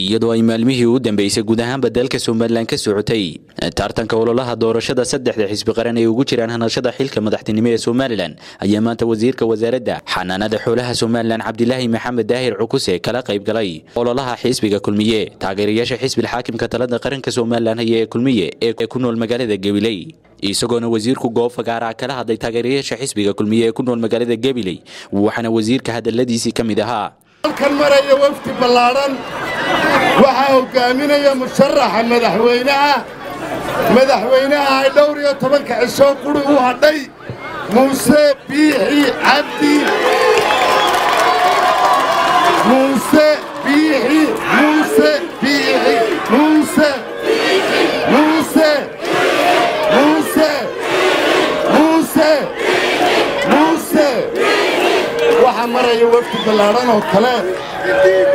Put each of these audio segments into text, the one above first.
iyadoo ay maalmihii u dambeysay guud ahaanba dalka somalilan ka socotay. Tartanka ololaha doorashada saddexda xisbi qaran ay ugu jiraan hanashada xilka madaxtinimo ee somalilan ayaa maanta wasiirka wasaaradda xanaanada xoolaha somalilan cabdilaahi maxamed daahir cukuse kala qayb galay. Ololaha xisbiga kulmiye taageerayaasha xisbil xaakimka talada qaranka somalilan haya ee kulmiye ee ku nool magaalada gabiley isagoona wasiirku goob fagaaraha kala hadlay taageerayaasha xisbiga kulmiye ee ku nool magaalada gabiley waxaana wasiirka hadaladiisii ka mid ahaa waxaa hoggaaminaya musharaxa madaxweynaha madaxweynaha ay dhowr iyo tobanka cishoo quri u hadhay muuse biixi cabdi waxaa maraya wafdi ballaadhan oo kale.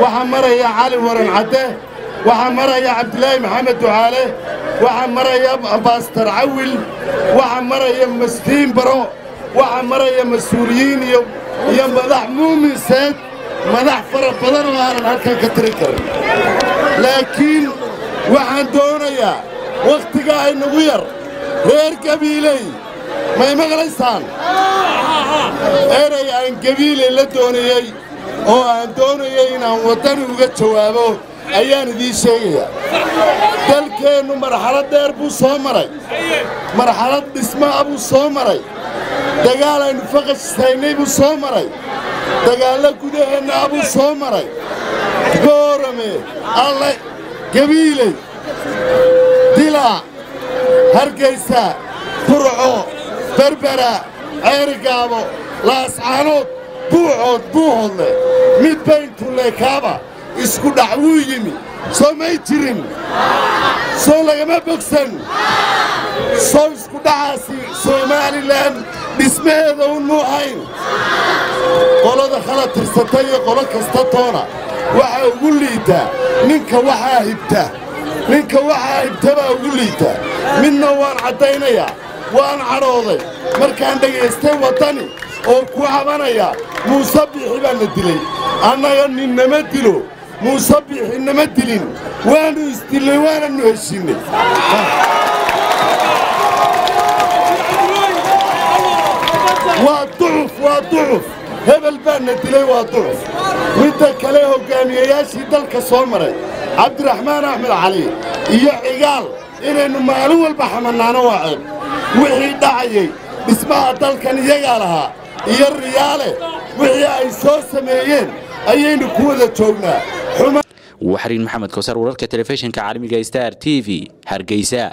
Waxaa maraya cali waran cadde. Waxaa maraya cabdilaahi maxamed ducaale waxaa maraya baastar cawil. Waxaa maraya mastiin baro. Waxaa maraya mas'uuliyiin iyo madax muuminseed madax fara badan oo aanan halkan ka tiri karin. Laakiin waxaan doonayaa wakhtigaa inagu yar. Reer gabiiley may maqlaysaan erey aan gabiiley la doonayey oo aan doonayay inaan waddani uga jawaabo ayaan idiin sheegayaa. Dalkeennu marxalad dheer buu soo maray. Marxalad dhismaa buu soo maray. Dagaal aynu faqashaynay buu soo maray. Dagaallo gudaheennaa buu soo maray. Goorame alle gabiiley dilaa hargaysa burco berbera ceerigaabo laascaanood buucood buuhoodle mid bayntuleekaaba isku dhac wuu yimi soo may jirin soo lagama bogsan soo isku dhacaasi somalilan dhismaheeda un muu hayn qolada khala tirsata iyo qolo kasta toona waxaa ugu liitaa ninka waxaa hibta. Ninka waxaa hibta baa ugu liita midna waan caddaynayaa waan cadhooday. Markaan dhegaystay waddani oo ku cabanaya muuse biixi baa na dilay. Annaga ninnama dilo muuse biixi nama dilin. Waannu isdillay waanannu heshiinnay. Waa ducuf waa ducuf. Hebel baa na dilay waa ducuf. Midda kale hoggaamiyayaashii dalka soo maray cabdiraxmaan axmed cali iyo cigaal inaynu maalin walba xamannaano waa ceeb wixii dhacayey dhismaha dalkan iyagaa lahaa iyo riyaale wixii ay soo sameeyeen ayaynu ku wada joognaa. Waxriin maxamed kowsar wararka telefishinka caalamiga star t v hargeysa